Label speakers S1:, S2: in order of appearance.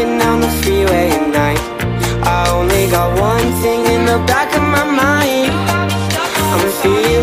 S1: driving down the freeway at night. I only got one thing in the back of my mind. I'm feeling